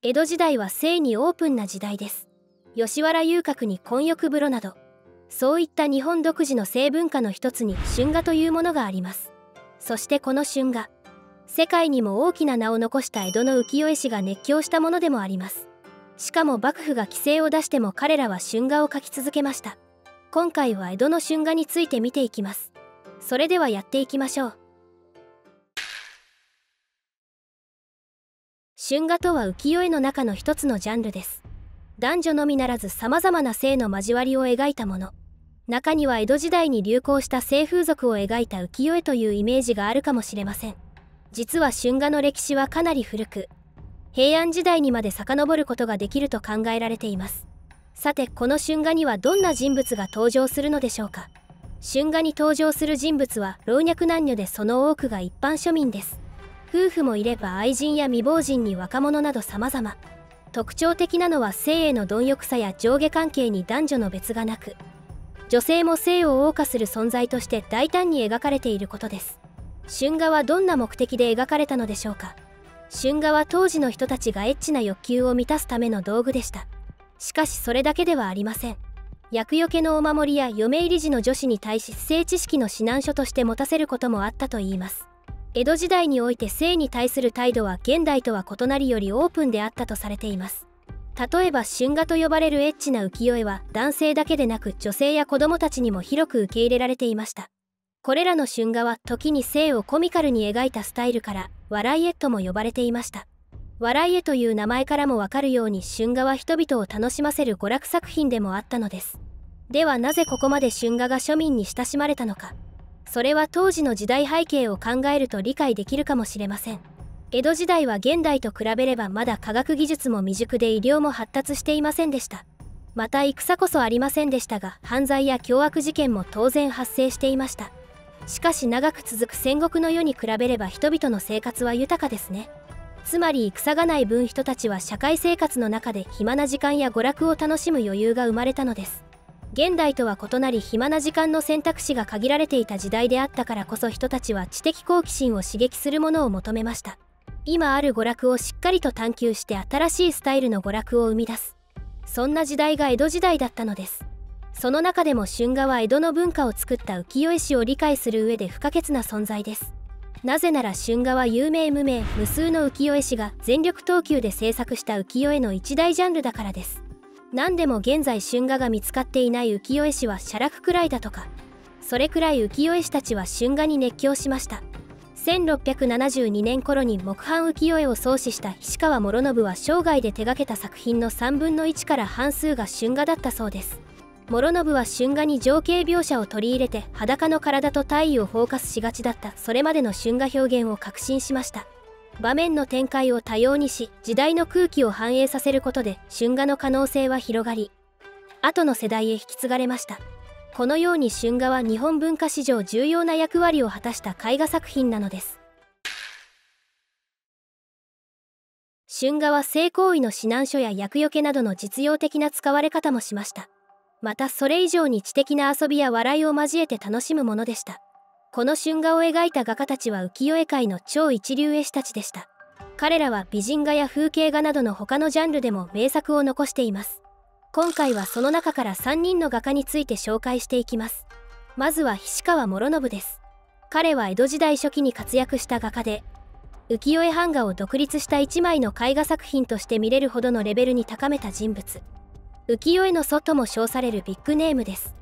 江戸時代は性にオープンな時代です。吉原遊郭に混浴風呂などそういった日本独自の性文化の一つに春画というものがあります。そしてこの春画世界にも大きな名を残した江戸の浮世絵師が熱狂したものでもあります。しかも幕府が規制を出しても彼らは春画を描き続けました。今回は江戸の春画について見ていきます。それではやっていきましょう。春画とは浮世絵の中の一つのジャンルです。男女のみならず様々な性の交わりを描いたもの。中には江戸時代に流行した性風俗を描いた浮世絵というイメージがあるかもしれません。実は春画の歴史はかなり古く。平安時代にまで遡ることができると考えられています。さてこの春画にはどんな人物が登場するのでしょうか。春画に登場する人物は老若男女でその多くが一般庶民です。夫婦もいれば愛人や未亡人に若者など様々。特徴的なのは性への貪欲さや上下関係に男女の別がなく女性も性を謳歌する存在として大胆に描かれていることです。春画はどんな目的で描かれたのでしょうか。春画は当時の人たちがエッチな欲求を満たすための道具でした。しかしそれだけではありません。厄除けのお守りや嫁入り時の女子に対し性知識の指南書として持たせることもあったといいます。江戸時代において性に対する態度は現代とは異なりよりオープンであったとされています。例えば春画と呼ばれるエッチな浮世絵は男性だけでなく女性や子供たちにも広く受け入れられていました。これらの春画は時に性をコミカルに描いたスタイルから笑い絵とも呼ばれていました。笑い絵という名前からもわかるように春画は人々を楽しませる娯楽作品でもあったのです。ではなぜここまで春画が庶民に親しまれたのか。それは当時の時代背景を考えると理解できるかもしれません。江戸時代は現代と比べればまだ科学技術も未熟で医療も発達していませんでした。また戦こそありませんでしたが犯罪や凶悪事件も当然発生していました。しかし長く続く戦国の世に比べれば人々の生活は豊かですね。つまり戦がない分人たちは社会生活の中で暇な時間や娯楽を楽しむ余裕が生まれたのです。現代とは異なり暇な時間の選択肢が限られていた時代であったからこそ人たちは知的好奇心を刺激するものを求めました。今ある娯楽をしっかりと探求して新しいスタイルの娯楽を生み出す。そんな時代が江戸時代だったのです。その中でも春画は江戸の文化を作った浮世絵師を理解する上で不可欠な存在です。なぜなら春画は有名無名無数の浮世絵師が全力投球で制作した浮世絵の一大ジャンルだからです。何でも現在春画が見つかっていない浮世絵師は写楽くらいだとか。それくらい浮世絵師たちは春画に熱狂しました。1672年頃に木版浮世絵を創始した菱川諸信は生涯で手掛けた作品の3分の1から半数が春画だったそうです。諸信は春画に情景描写を取り入れて裸の体と体位をフォーカスしがちだった。それまでの春画表現を革新しました。場面の展開を多様にし時代の空気を反映させることで春画の可能性は広がり後の世代へ引き継がれました。このように春画は日本文化史上重要な役割を果たした絵画作品なのです。春画は性行為の指南書や厄除けなどの実用的な使われ方もしました。またそれ以上に知的な遊びや笑いを交えて楽しむものでした。この春画を描いた画家たちは浮世絵界の超一流絵師たちでした。彼らは美人画や風景画などの他のジャンルでも名作を残しています。今回はその中から3人の画家について紹介していきます。まずは菱川諸信です。彼は江戸時代初期に活躍した画家で浮世絵版画を独立した一枚の絵画作品として見れるほどのレベルに高めた人物。浮世絵の祖とも称されるビッグネームです。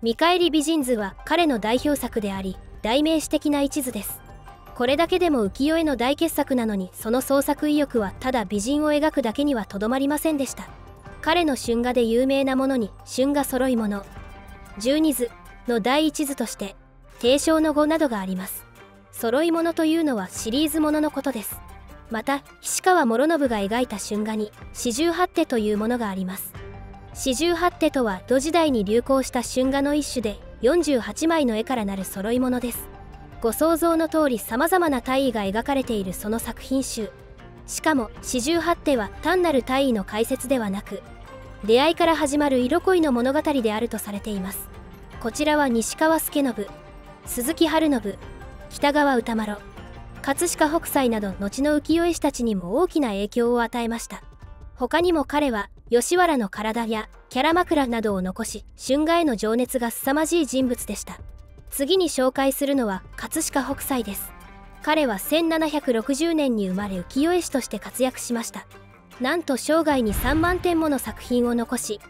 見返り美人図は彼の代表作であり代名詞的な一図です。これだけでも浮世絵の大傑作なのにその創作意欲はただ美人を描くだけにはとどまりませんでした。彼の春画で有名なものに春画揃い物十二図の第一図として提唱の語などがあります。揃い物というのはシリーズもののことです。また菱川諸信が描いた春画に四十八手というものがあります。四十八手とは土時代に流行した春画の一種で48枚の絵からなる揃い物です。ご想像の通り様々な大意が描かれているその作品集。しかも四十八手は単なる大意の解説ではなく出会いから始まる色恋の物語であるとされています。こちらは西川助信鈴木春信北川歌麿葛飾北斎など後の浮世絵師たちにも大きな影響を与えました。他にも彼は吉原の体やキャラ枕などを残し春画への情熱が凄まじい人物でした。次に紹介するのは葛飾北斎です。彼は1760年に生まれ浮世絵師として活躍しました。なんと生涯に3万点もの作品を残し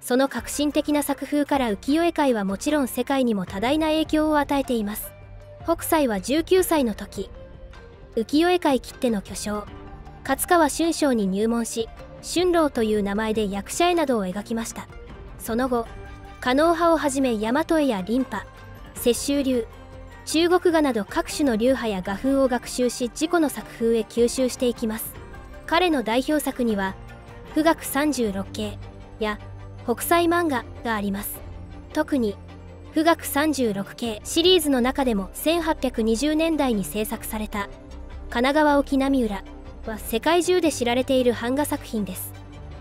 その革新的な作風から浮世絵界はもちろん世界にも多大な影響を与えています。北斎は19歳の時浮世絵界きっての巨匠勝川春章に入門し春郎という名前で役者絵などを描きました。その後狩野派をはじめ大和絵や琳派雪舟流中国画など各種の流派や画風を学習し自己の作風へ吸収していきます。彼の代表作には「富岳三十六景」や「北斎漫画」があります。特に「富岳三十六景」シリーズの中でも1820年代に制作された「神奈川沖波浦」は世界中で知られている版画作品です。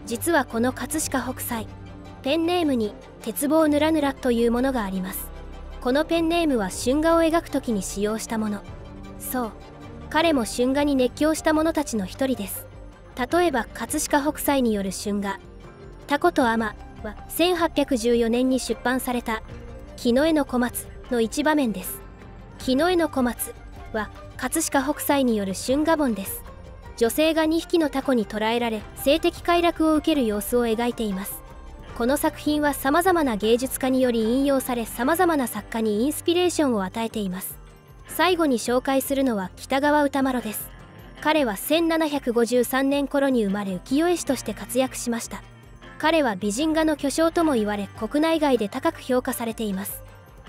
実はこの葛飾北斎ペンネームに「鉄棒ぬらぬら」というものがあります。このペンネームは春画を描く時に使用したもの。そう彼も春画に熱狂した者たちの一人です。例えば葛飾北斎による春画「タコとアマ」は1814年に出版された「木の絵の小松」の一場面です。木の絵の小松は葛飾北斎による春画本です。女性が2匹のタコに捕らえられ性的快楽を受ける様子を描いています。この作品はさまざまな芸術家により引用されさまざまな作家にインスピレーションを与えています。最後に紹介するのは北川歌麿です。彼は1753年頃に生まれ浮世絵師として活躍しました。彼は美人画の巨匠とも言われ国内外で高く評価されています。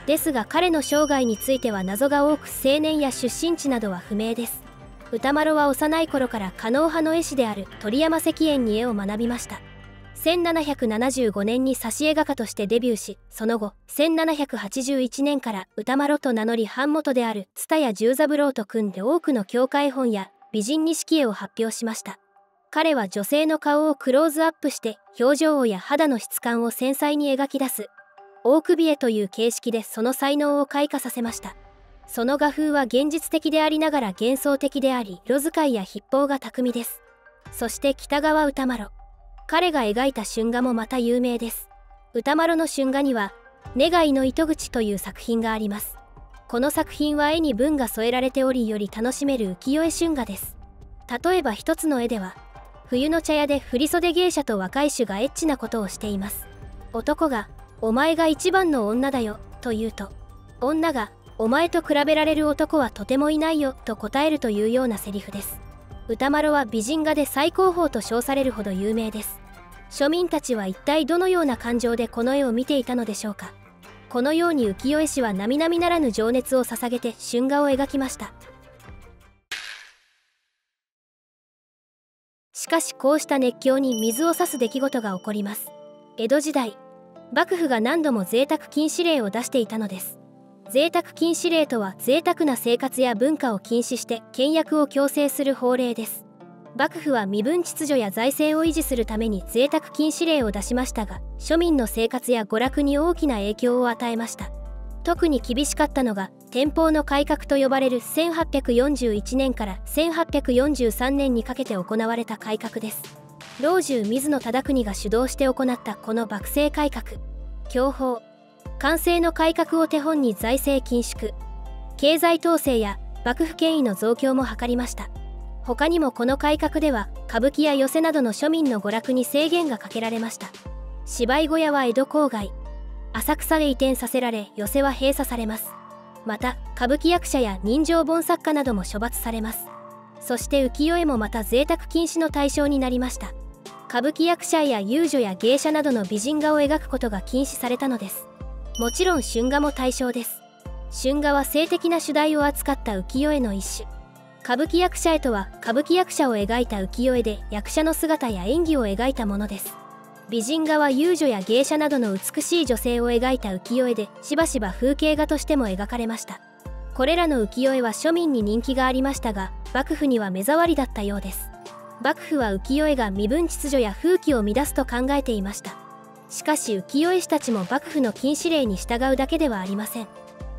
ですが彼の生涯については謎が多く青年や出身地などは不明です。歌丸は幼い頃から狩野派の絵師である鳥山石燕に絵を学びました。1775年に挿絵画家としてデビューしその後1781年から歌丸と名乗り版元である蔦屋十三郎と組んで多くの教会本や美人錦絵を発表しました。彼は女性の顔をクローズアップして表情や肌の質感を繊細に描き出す。大首絵という形式でその才能を開花させました。その画風は現実的でありながら幻想的であり色使いや筆法が巧みです。そして北川歌丸。彼が描いた春画もまた有名です。歌丸の春画には「願いの糸口」という作品があります。この作品は絵に文が添えられておりより楽しめる浮世絵春画です。例えば一つの絵では冬の茶屋で振袖芸者と若い衆がエッチなことをしています。男が「お前が一番の女だよ」と言うと女がお前と比べられる男はとてもいないよと答えるというようなセリフです。歌丸は美人画で最高峰と称されるほど有名です。庶民たちは一体どのような感情でこの絵を見ていたのでしょうか。このように浮世絵師は並々ならぬ情熱を捧げて春画を描きました。しかしこうした熱狂に水を差す出来事が起こります。江戸時代幕府が何度も贅沢禁止令を出していたのです。贅沢禁止令とは贅沢な生活や文化を禁止して倹約を強制する法令です。幕府は身分秩序や財政を維持するために贅沢禁止令を出しましたが庶民の生活や娯楽に大きな影響を与えました。特に厳しかったのが天保の改革と呼ばれる1841年から1843年にかけて行われた改革です。老中水野忠国が主導して行ったこの幕政改革。享保。官制の改革を手本に財政緊縮。経済統制や幕府権威の増強も図りました。他にもこの改革では歌舞伎や寄席などの庶民の娯楽に制限がかけられました。芝居小屋は江戸郊外。浅草へ移転させられ寄席は閉鎖されます。また歌舞伎役者や人情本作家なども処罰されます。そして浮世絵もまた贅沢禁止の対象になりました。歌舞伎役者や遊女や芸者などの美人画を描くことが禁止されたのです。もちろん春画も対象です。春画は性的な主題を扱った浮世絵の一種。歌舞伎役者絵とは歌舞伎役者を描いた浮世絵で役者の姿や演技を描いたものです。美人画は遊女や芸者などの美しい女性を描いた浮世絵でしばしば風景画としても描かれました。これらの浮世絵は庶民に人気がありましたが幕府には目障りだったようです。幕府は浮世絵が身分秩序や風紀を乱すと考えていました。しかし浮世絵師たちも幕府の禁止令に従うだけではありません。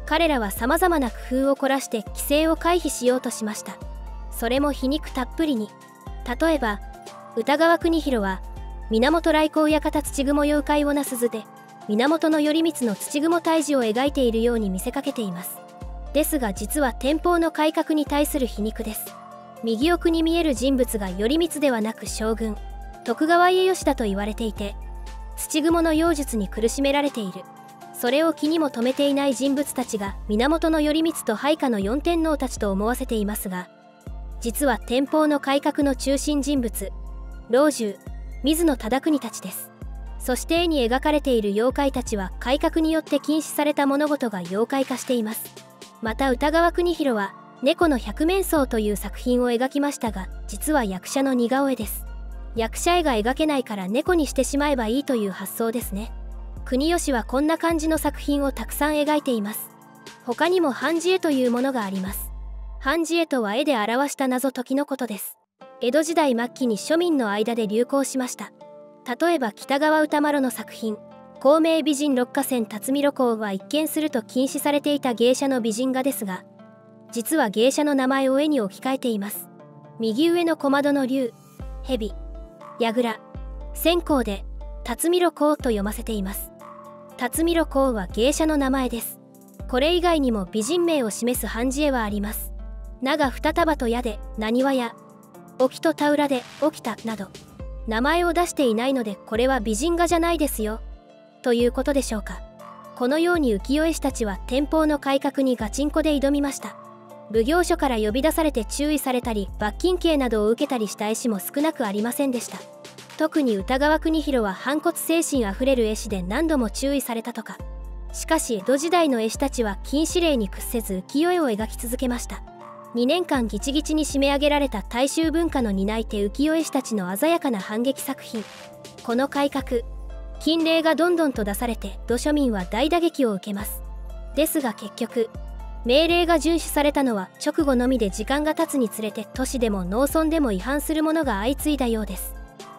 彼らはさまざまな工夫を凝らして規制を回避しようとしました。それも皮肉たっぷりに。例えば歌川国広は源来光館土雲妖怪をなす図で源頼光の土雲退治を描いているように見せかけています。ですが実は天保の改革に対する皮肉です。右奥に見える人物が頼光ではなく将軍。徳川家吉だと言われていて土雲の妖術に苦しめられている。それを気にも留めていない人物たちが源頼光と配下の四天王たちと思わせていますが実は天保の改革の中心人物老中水野忠国たちです。そして絵に描かれている妖怪たちは改革によって禁止された物事が妖怪化しています。また歌川国広は猫の百面相という作品を描きましたが実は役者の似顔絵です。役者絵が描けないから猫にしてしまえばいいという発想ですね。国吉はこんな感じの作品をたくさん描いています。他にも半字絵というものがあります。半字絵とは絵で表した謎解きのことです。江戸時代末期に庶民の間で流行しました。例えば北川歌麿の作品「孔明美人六花線辰巳露光」は一見すると禁止されていた芸者の美人画ですが実は芸者の名前を絵に置き換えています。右上の小窓の竜。蛇。櫓線香で辰巳露光と読ませています。辰巳露光は芸者の名前です。これ以外にも美人名を示す漢字絵はあります。長二束と矢で何はや沖と田浦で起きたなど。名前を出していないのでこれは美人画じゃないですよ。ということでしょうか。このように浮世絵師たちは天保の改革にガチンコで挑みました。奉行所から呼び出されて注意されたり罰金刑などを受けたりした絵師も少なくありませんでした。特に歌川国広は反骨精神あふれる絵師で何度も注意されたとか。しかし江戸時代の絵師たちは禁止令に屈せず浮世絵を描き続けました。2年間ギチギチに締め上げられた大衆文化の担い手浮世絵師たちの鮮やかな反撃作品。この改革禁令がどんどんと出されて土庶民は大打撃を受けます。ですが結局命令が遵守されたのは直後のみで時間が経つにつれて都市でも農村でも違反するものが相次いだようです。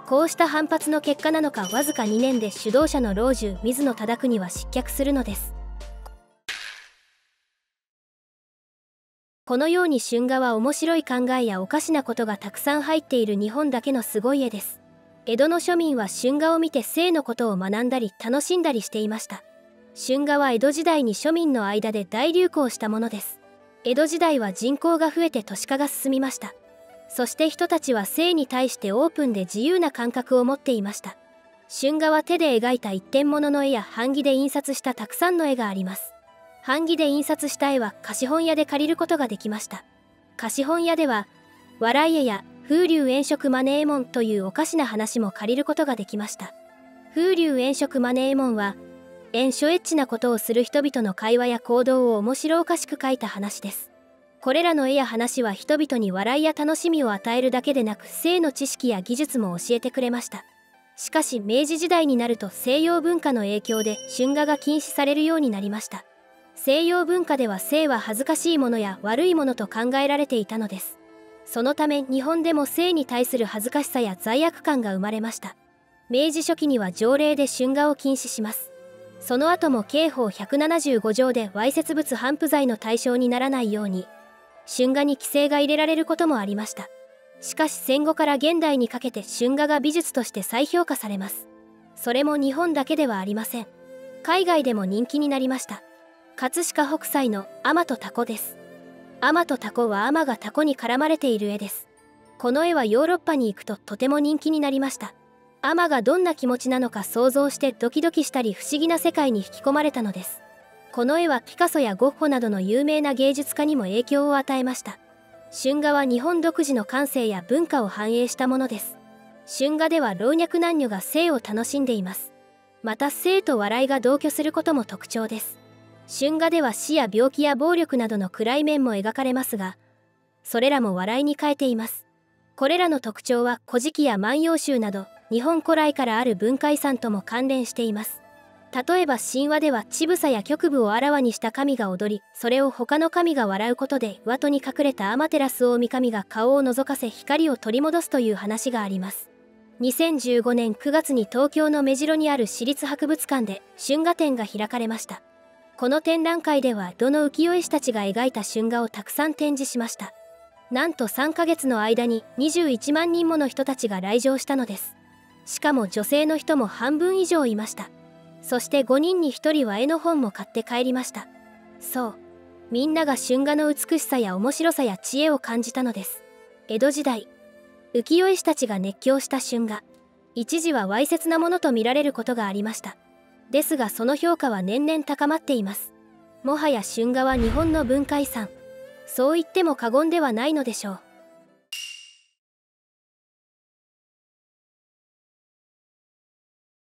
こうした反発の結果なのかわずか2年で主導者の老中水野忠国は失脚するのです。このように春画は面白い考えやおかしなことがたくさん入っている日本だけのすごい絵です。江戸の庶民は春画を見て性のことを学んだり楽しんだりしていました。春画は江戸時代に庶民の間で大流行したものです。江戸時代は人口が増えて都市化が進みました。そして人たちは性に対してオープンで自由な感覚を持っていました。春画は手で描いた一点物の絵や版木で印刷したたくさんの絵があります。版木で印刷した絵は貸本屋で借りることができました。貸本屋では笑い絵や風流炎色マネーモンというおかしな話も借りることができました。風流炎色マネーモンは演書エッチなことをする人々の会話や行動を面白おかしく書いた話です。これらの絵や話は人々に笑いや楽しみを与えるだけでなく性の知識や技術も教えてくれました。しかし明治時代になると西洋文化の影響で春画が禁止されるようになりました。西洋文化では性は恥ずかしいものや悪いものと考えられていたのです。そのため日本でも性に対する恥ずかしさや罪悪感が生まれました。明治初期には条例で春画を禁止します。その後も刑法175条でわいせつ物反布罪の対象にならないように春画に規制が入れられることもありました。しかし戦後から現代にかけて春画が美術として再評価されます。それも日本だけではありません。海外でも人気になりました。葛飾北斎の「天とタコ」です。天とタコは天がタコに絡まれている絵です。この絵はヨーロッパに行くととても人気になりました。アマがどんな気持ちなのか想像してドキドキしたり不思議な世界に引き込まれたのです。この絵はピカソやゴッホなどの有名な芸術家にも影響を与えました。春画は日本独自の感性や文化を反映したものです。春画では老若男女が性を楽しんでいます。また性と笑いが同居することも特徴です。春画では死や病気や暴力などの暗い面も描かれますがそれらも笑いに変えています。これらの特徴は古事記や万葉集など日本古来からある文化遺産とも関連しています。例えば神話では乳房や局部をあらわにした神が踊りそれを他の神が笑うことで上戸に隠れた天照大神が顔を覗かせ光を取り戻すという話があります。2015年9月に東京の目白にある市立博物館で春画展が開かれました。この展覧会ではどの浮世絵師たちが描いた春画をたくさん展示しました。なんと3ヶ月の間に21万人もの人たちが来場したのです。しかも女性の人も半分以上いました。そして5人に1人は絵の本も買って帰りました。そう。みんなが春画の美しさや面白さや知恵を感じたのです。江戸時代浮世絵師たちが熱狂した春画。一時はわいせつなものと見られることがありました。ですがその評価は年々高まっています。もはや春画は日本の文化遺産。そう言っても過言ではないのでしょう。